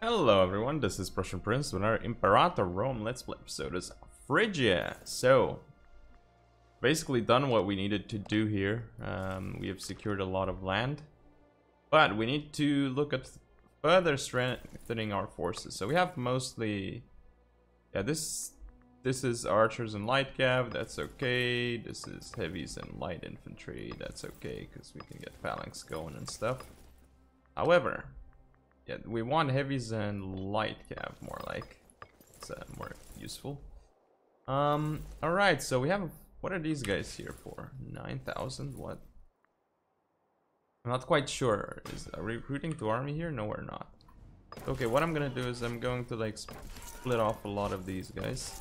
Hello everyone, this is Prussian Prince with our Imperator Rome Let's Play episode is Phrygia. So, basically done what we needed to do here. Um, we have secured a lot of land. But we need to look at further strengthening our forces. So we have mostly... Yeah, this this is archers and light cav, that's okay. This is heavies and light infantry, that's okay, because we can get phalanx going and stuff. However, yeah, we want heavies and light cav more like. It's uh, more useful. Um, alright, so we have, what are these guys here for? 9,000, what? I'm not quite sure. Is are recruiting to army here? No, we're not. Okay, what I'm gonna do is I'm going to like split off a lot of these guys.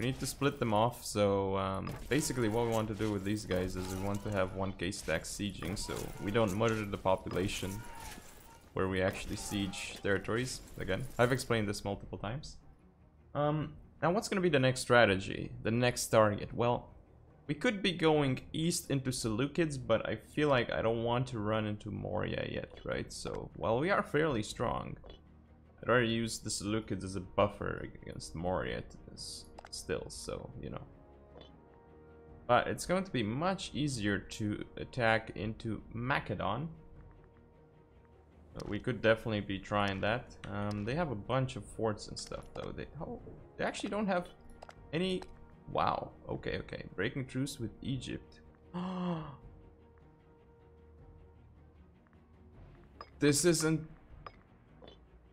We need to split them off, so um, basically what we want to do with these guys is we want to have 1k stack sieging, so we don't murder the population where we actually siege territories. Again, I've explained this multiple times. Um, now what's going to be the next strategy? The next target? Well, we could be going east into Seleucids, but I feel like I don't want to run into Maurya yet, right? So, while we are fairly strong, I'd rather use the Seleucids as a buffer against Maurya still, so, you know. But it's going to be much easier to attack into Macedon. we could definitely be trying that. Um, they have a bunch of forts and stuff, though. They oh, they actually don't have any... Wow. Okay, okay. Breaking truce with Egypt. this isn't...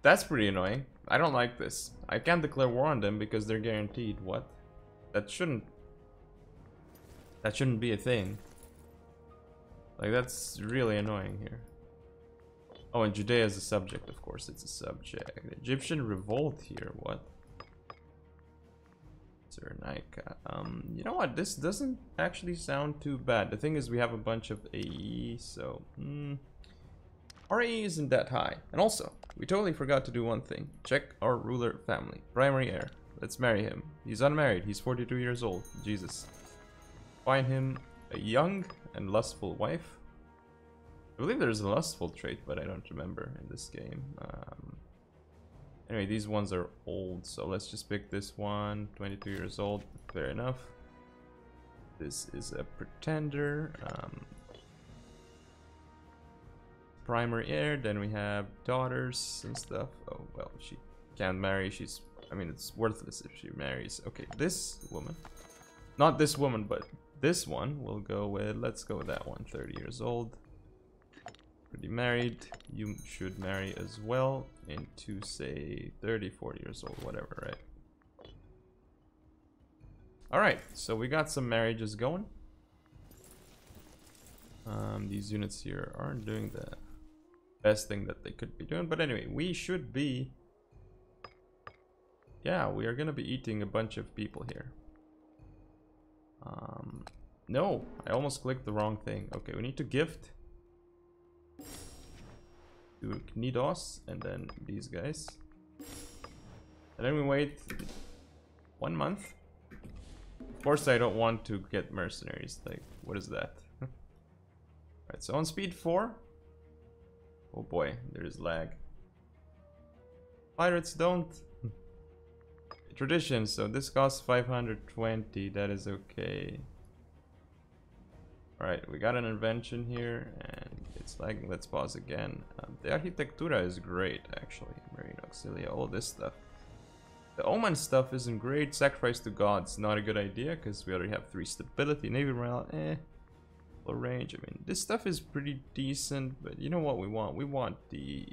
That's pretty annoying. I don't like this. I can't declare war on them because they're guaranteed. What? That shouldn't... That shouldn't be a thing. Like, that's really annoying here. Oh, and Judea is a subject, of course, it's a subject. Egyptian revolt here, what? Cyrenaica. Um, you know what, this doesn't actually sound too bad. The thing is, we have a bunch of AE, so... Hmm. AE isn't that high. And also, we totally forgot to do one thing. Check our ruler family. Primary heir. Let's marry him. He's unmarried. He's 42 years old. Jesus. Find him a young and lustful wife. I believe there's a lustful trait, but I don't remember in this game. Um, anyway, these ones are old, so let's just pick this one. 22 years old. Fair enough. This is a pretender. Um, primary heir, then we have daughters and stuff. Oh, well, she can't marry, she's, I mean, it's worthless if she marries. Okay, this woman, not this woman, but this one, we'll go with, let's go with that one, 30 years old. Pretty married, you should marry as well into, say, 30, 40 years old, whatever, right? Alright, so we got some marriages going. Um, these units here aren't doing that best thing that they could be doing. But anyway, we should be... Yeah, we are going to be eating a bunch of people here. Um, no, I almost clicked the wrong thing. Okay, we need to gift to Knidos and then these guys. And then we wait one month. Of course, I don't want to get mercenaries. Like, what is that? Right, so on speed 4, Oh boy, there's lag. Pirates don't. Tradition, so this costs 520, that is okay. Alright, we got an invention here, and it's like, let's pause again. Um, the Architectura is great, actually. Marine Auxilia, all this stuff. The Oman stuff isn't great. Sacrifice to gods, not a good idea, because we already have 3 stability. Navy morale, eh range. I mean, this stuff is pretty decent, but you know what we want? We want the,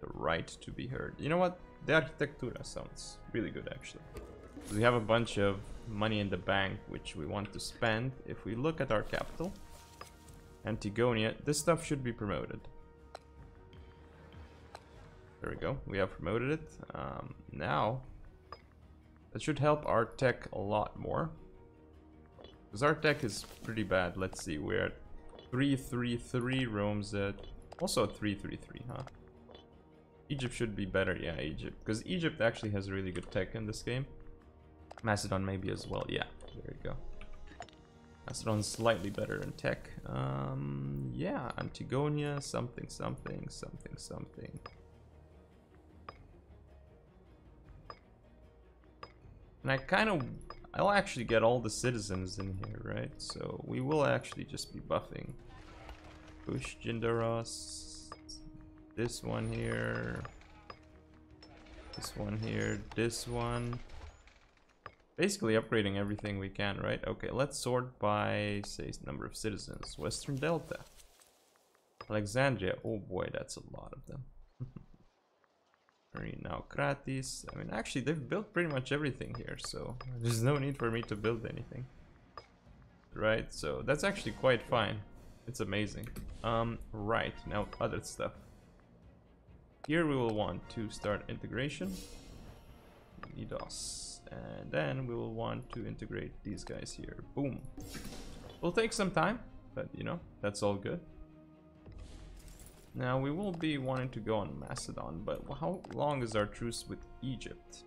the right to be heard. You know what? The Architectura sounds really good, actually. We have a bunch of money in the bank, which we want to spend. If we look at our capital, Antigonia, this stuff should be promoted. There we go. We have promoted it. Um, now, that should help our tech a lot more. Because our tech is pretty bad. Let's see, we're at 333, Rome's at also 333, huh? Egypt should be better, yeah, Egypt. Because Egypt actually has really good tech in this game. Macedon maybe as well, yeah, there you go. Macedon's slightly better in tech. Um, yeah, Antigonia, something, something, something, something. And I kind of, I'll actually get all the citizens in here, right? So we will actually just be buffing. Push Jindaros. This one here. This one here. This one. Basically upgrading everything we can, right? Okay, let's sort by, say, number of citizens. Western Delta. Alexandria. Oh boy, that's a lot of them. Now Kratis. I mean, actually, they've built pretty much everything here, so there's no need for me to build anything. Right, so that's actually quite fine. It's amazing. Um, right, now other stuff. Here we will want to start integration. EDOS. And then we will want to integrate these guys here. Boom. Will take some time, but you know, that's all good. Now we will be wanting to go on Macedon, but how long is our truce with Egypt?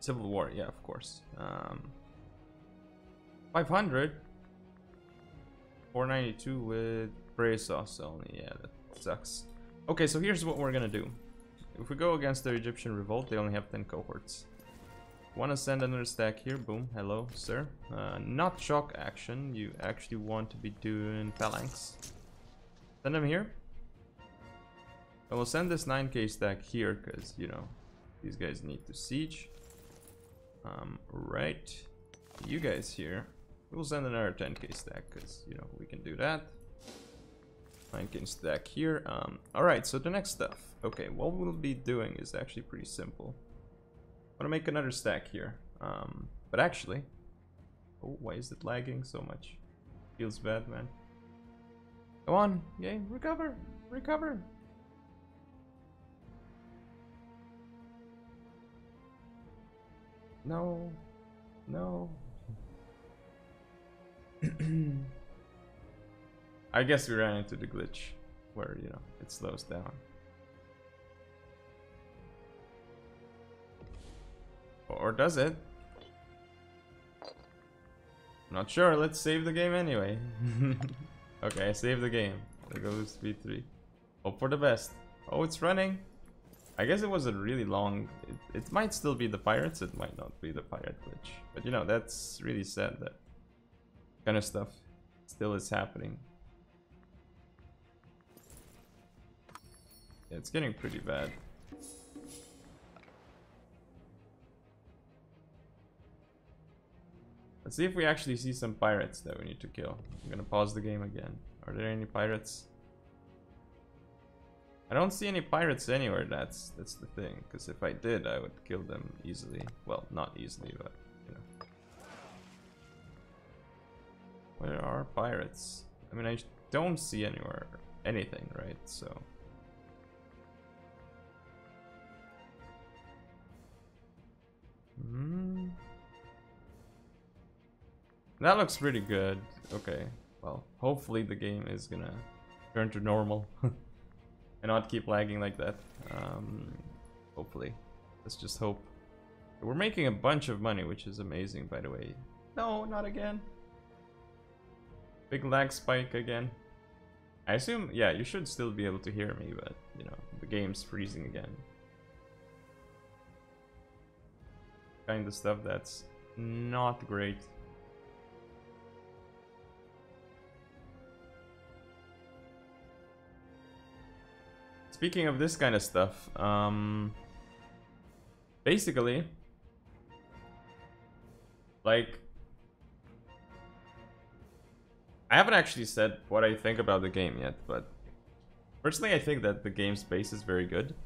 Civil War, yeah, of course. Um, 500? 492 with Braesos only, yeah, that sucks. Okay, so here's what we're gonna do. If we go against the Egyptian revolt, they only have 10 cohorts. Want to send another stack here? Boom. Hello, sir. Uh, not shock action. You actually want to be doing phalanx. Send them here. I will send this 9k stack here because, you know, these guys need to siege. Um, right. You guys here. We'll send another 10k stack because, you know, we can do that. 9k stack here. Um, Alright, so the next stuff. Okay, what we'll be doing is actually pretty simple. Gonna make another stack here. Um, but actually... Oh, why is it lagging so much? Feels bad, man. Come on, game, recover, recover. No, no. I guess we ran into the glitch where, you know, it slows down. Or does it? Not sure, let's save the game anyway. okay, save the game. There goes speed 3. Hope for the best. Oh, it's running. I guess it was a really long... It, it might still be the pirates, it might not be the pirate glitch. But you know, that's really sad that kind of stuff still is happening. Yeah, it's getting pretty bad. Let's see if we actually see some pirates that we need to kill. I'm gonna pause the game again. Are there any pirates? I don't see any pirates anywhere, that's that's the thing. Because if I did, I would kill them easily. Well, not easily, but, you know. Where are pirates? I mean, I don't see anywhere anything, right? So... That looks pretty good. Okay, well, hopefully the game is gonna turn to normal and not keep lagging like that. Um, hopefully. Let's just hope. We're making a bunch of money, which is amazing, by the way. No, not again. Big lag spike again. I assume, yeah, you should still be able to hear me, but, you know, the game's freezing again. Kind of stuff that's not great. Speaking of this kind of stuff, um, basically, like, I haven't actually said what I think about the game yet, but personally I think that the game space is very good.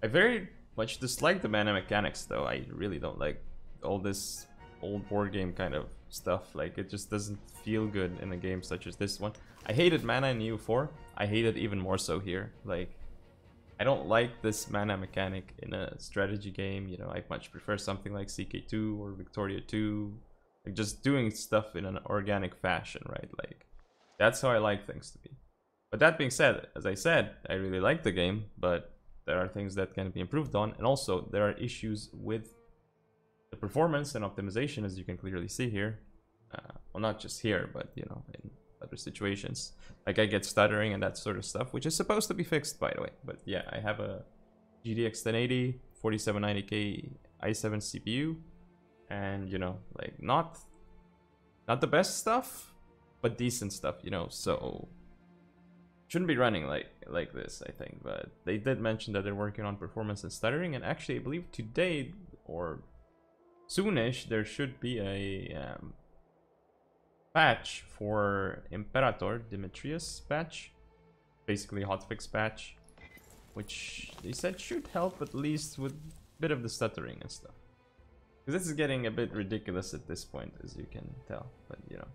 I very much dislike the mana mechanics though, I really don't like all this old board game kind of stuff, like it just doesn't feel good in a game such as this one. I hated mana in EU4, I hate it even more so here, like I don't like this mana mechanic in a strategy game. You know, I much prefer something like CK2 or Victoria 2. Like just doing stuff in an organic fashion, right? Like that's how I like things to be. But that being said, as I said, I really like the game, but there are things that can be improved on. And also there are issues with the performance and optimization, as you can clearly see here. Uh, well, not just here, but you know, in other situations. Like I get stuttering and that sort of stuff, which is supposed to be fixed, by the way. But yeah, I have a GTX 1080, 4790K i7 CPU, and you know, like not not the best stuff, but decent stuff, you know. So shouldn't be running like like this, I think. But they did mention that they're working on performance and stuttering, and actually, I believe today or soonish there should be a um, patch for Imperator Demetrius patch, basically hotfix patch, which they said should help at least with a bit of the stuttering and stuff. Because this is getting a bit ridiculous at this point, as you can tell, but you know.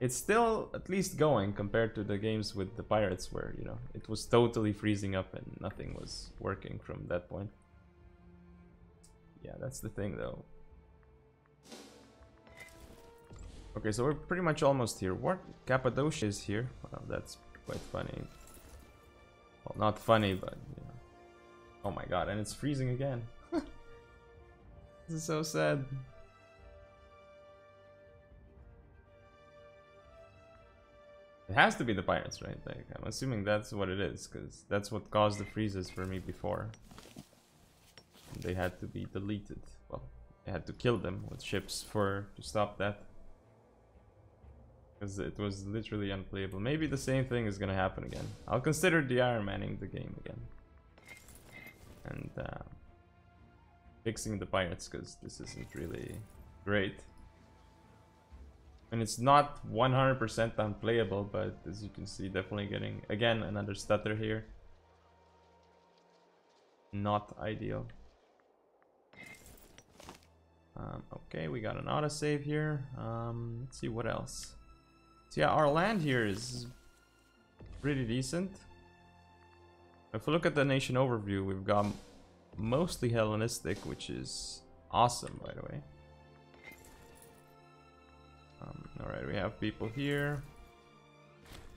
It's still at least going compared to the games with the pirates where, you know, it was totally freezing up and nothing was working from that point. Yeah, that's the thing though. Okay, so we're pretty much almost here. What? Cappadocia is here. Well, that's quite funny. Well, not funny, but, you know. Oh my god, and it's freezing again. this is so sad. It has to be the pirates, right? Like, I'm assuming that's what it is, because that's what caused the freezes for me before. They had to be deleted. Well, they had to kill them with ships for to stop that. Because it was literally unplayable. Maybe the same thing is gonna happen again. I'll consider the Iron Manning the game again. And uh, fixing the pirates, because this isn't really great. And it's not 100% unplayable, but as you can see, definitely getting, again, another stutter here. Not ideal. Um, okay, we got an autosave here. Um, let's see what else. So yeah, our land here is pretty decent. If we look at the nation overview, we've got mostly Hellenistic, which is awesome, by the way. Um, Alright, we have people here.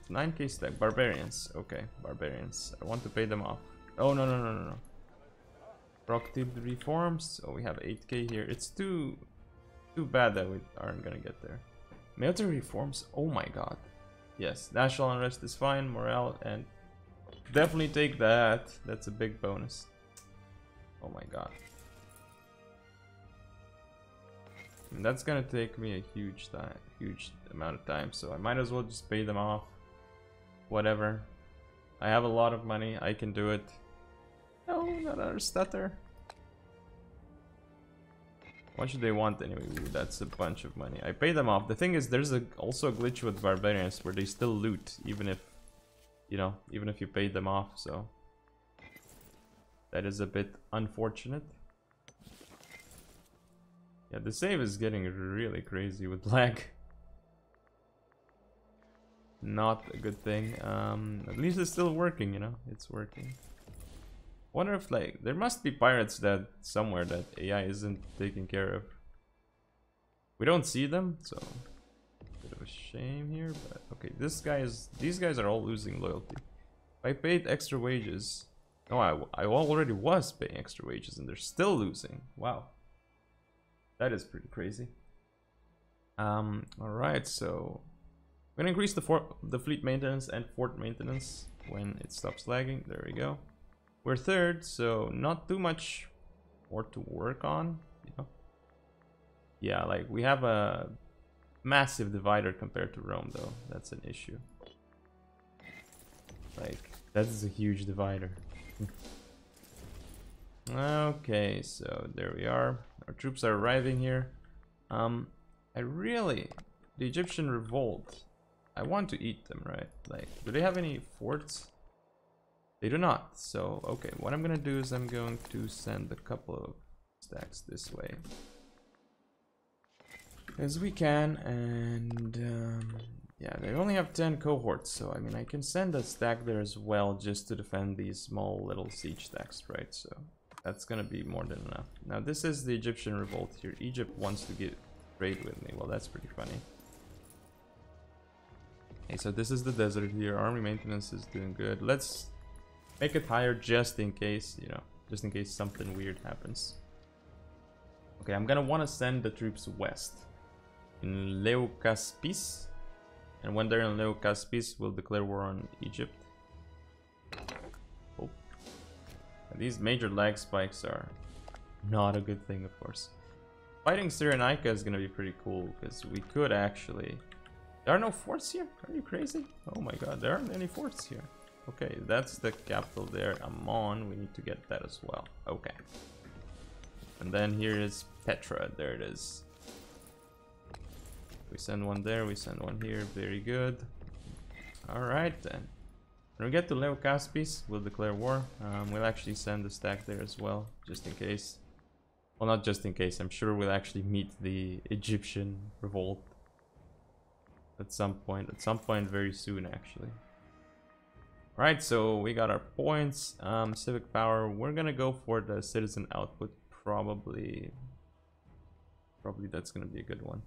9k stack. Barbarians. Okay, barbarians. I want to pay them off. Oh, no, no, no, no, no. Proctib reforms. Oh, we have 8k here. It's too, too bad that we aren't gonna get there. Military reforms? Oh my god. Yes, national unrest is fine, morale, and definitely take that. That's a big bonus. Oh my god. And that's gonna take me a huge time, huge amount of time, so I might as well just pay them off. Whatever. I have a lot of money, I can do it. No, not another stutter. What should they want anyway? Ooh, that's a bunch of money. I pay them off. The thing is, there's a, also a glitch with barbarians where they still loot, even if, you know, even if you pay them off, so... That is a bit unfortunate. Yeah, the save is getting really crazy with lag. Not a good thing. Um, at least it's still working, you know? It's working wonder if like there must be pirates that somewhere that AI isn't taking care of. We don't see them, so bit of a shame here. But okay, this guy is. These guys are all losing loyalty. I paid extra wages. No, I I already was paying extra wages, and they're still losing. Wow, that is pretty crazy. Um. All right, so gonna increase the fort, the fleet maintenance and fort maintenance when it stops lagging. There we go. We're third, so not too much more to work on, you know? Yeah, like, we have a massive divider compared to Rome, though. That's an issue. Like, that is a huge divider. okay, so there we are. Our troops are arriving here. Um, I really... The Egyptian revolt. I want to eat them, right? Like, do they have any forts? They do not. So, okay, what I'm gonna do is I'm going to send a couple of stacks this way. As we can, and um, yeah, they only have 10 cohorts, so I mean, I can send a stack there as well just to defend these small little siege stacks, right? So that's gonna be more than enough. Now, this is the Egyptian revolt here. Egypt wants to get trade with me. Well, that's pretty funny. Okay, so this is the desert here. Army maintenance is doing good. Let's Make it higher just in case, you know, just in case something weird happens. Okay, I'm gonna want to send the troops west. In Leucaspis. And when they're in Leucaspis, we'll declare war on Egypt. Oh. These major lag spikes are not a good thing, of course. Fighting Cyrenaica is gonna be pretty cool, because we could actually... There are no forts here? Are you crazy? Oh my god, there aren't any forts here. Okay, that's the capital there, Amon. We need to get that as well. Okay. And then here is Petra. There it is. We send one there, we send one here. Very good. Alright then. When we get to Leucaspis, we'll declare war. Um, we'll actually send a stack there as well, just in case. Well, not just in case. I'm sure we'll actually meet the Egyptian revolt at some point. At some point very soon, actually. Right, so we got our points, um, civic power. We're gonna go for the citizen output, probably. Probably that's gonna be a good one.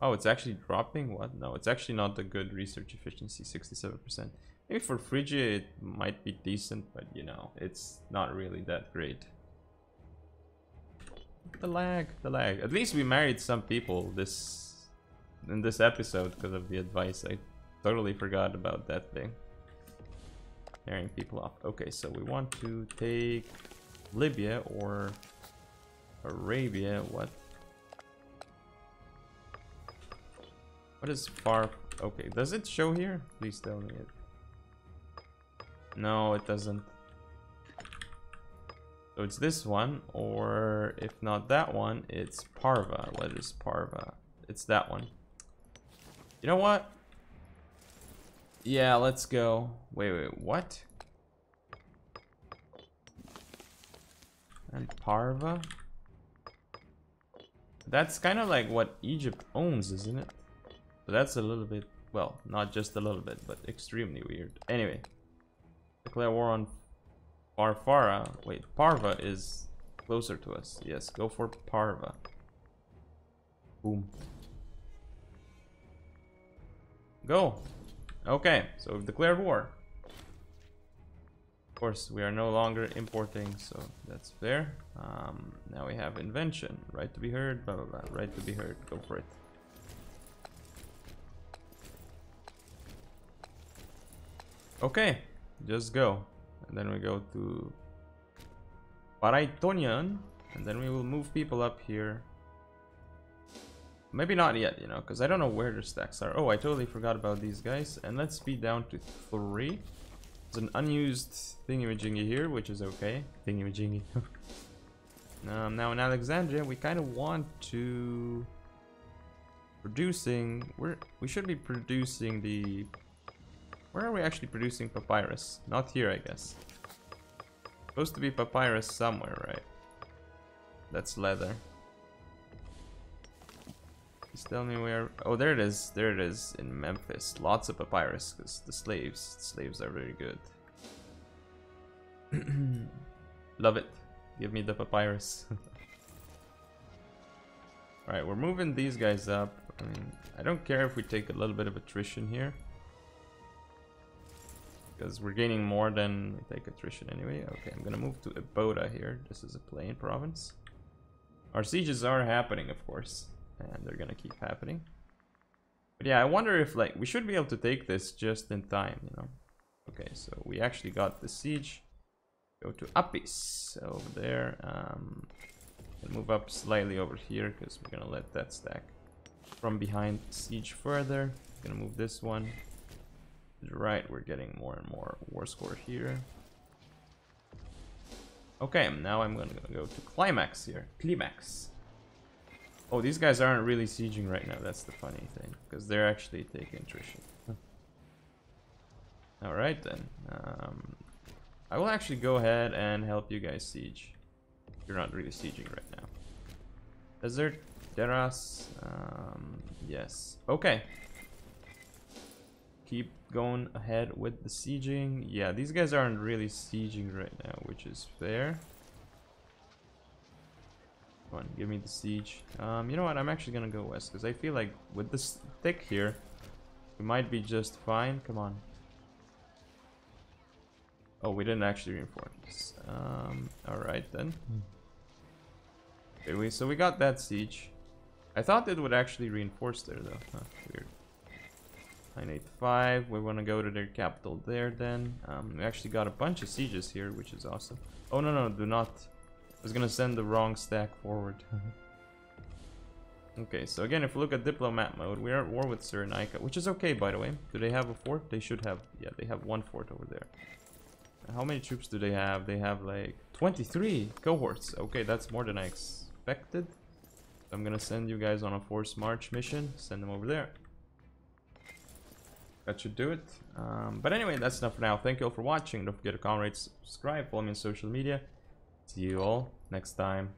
Oh, it's actually dropping? What? No, it's actually not a good research efficiency, 67%. Maybe for Phrygia it might be decent, but you know, it's not really that great. The lag, the lag. At least we married some people this in this episode because of the advice. I totally forgot about that thing. Marrying people off. Okay, so we want to take Libya or Arabia. What? What is far? Okay, does it show here? Please tell me it. No, it doesn't. So it's this one, or if not that one, it's Parva. What is Parva? It's that one. You know what? Yeah, let's go. Wait, wait, what? And Parva? That's kind of like what Egypt owns, isn't it? But that's a little bit, well, not just a little bit, but extremely weird. Anyway, declare war on Farfara. Wait, Parva is closer to us. Yes, go for Parva. Boom. Go. Okay, so we've declared war. Of course, we are no longer importing, so that's fair. Um, now we have invention, right to be heard, blah blah blah, right to be heard, go for it. Okay, just go. And then we go to Paraitonion, and then we will move people up here Maybe not yet, you know, because I don't know where the stacks are. Oh, I totally forgot about these guys. And let's be down to three. There's an unused thingy-majingy here, which is okay. Thingy-majingy. um, now in Alexandria, we kind of want to... Producing... We're, we should be producing the... Where are we actually producing papyrus? Not here, I guess. Supposed to be papyrus somewhere, right? That's leather. Tell me where... Oh, there it is. There it is in Memphis. Lots of papyrus because the slaves. The slaves are very good. Love it. Give me the papyrus. Alright, we're moving these guys up. I mean, I don't care if we take a little bit of attrition here. Because we're gaining more than we take attrition anyway. Okay, I'm gonna move to Eboda here. This is a plain province. Our sieges are happening, of course and they're gonna keep happening. But yeah, I wonder if like we should be able to take this just in time, you know. Okay, so we actually got the siege. Go to Apis over there. Um, move up slightly over here because we're gonna let that stack from behind siege further. Gonna move this one. Right, we're getting more and more war score here. Okay, now I'm gonna go to climax here. Climax. Oh, these guys aren't really sieging right now. That's the funny thing. Because they're actually taking attrition. Alright then. Um, I will actually go ahead and help you guys siege. You're not really sieging right now. Desert, Deras. Um, yes. Okay. Keep going ahead with the sieging. Yeah, these guys aren't really sieging right now, which is fair. Come on, give me the siege. Um, you know what? I'm actually gonna go west because I feel like with this thick here, we might be just fine. Come on. Oh, we didn't actually reinforce. Um, all right then. Okay, we so we got that siege. I thought it would actually reinforce there though. Huh, weird. 985. We want to go to their capital there then. Um, we actually got a bunch of sieges here, which is awesome. Oh, no, no, do not. I was going to send the wrong stack forward. okay, so again, if we look at diplomat mode, we are at war with Cyrenaica, which is okay, by the way. Do they have a fort? They should have. Yeah, they have one fort over there. How many troops do they have? They have like 23 cohorts. Okay, that's more than I expected. I'm gonna send you guys on a force march mission. Send them over there. That should do it. Um, but anyway, that's enough for now. Thank you all for watching. Don't forget to comment, rate, subscribe, follow me on social media. See you all next time.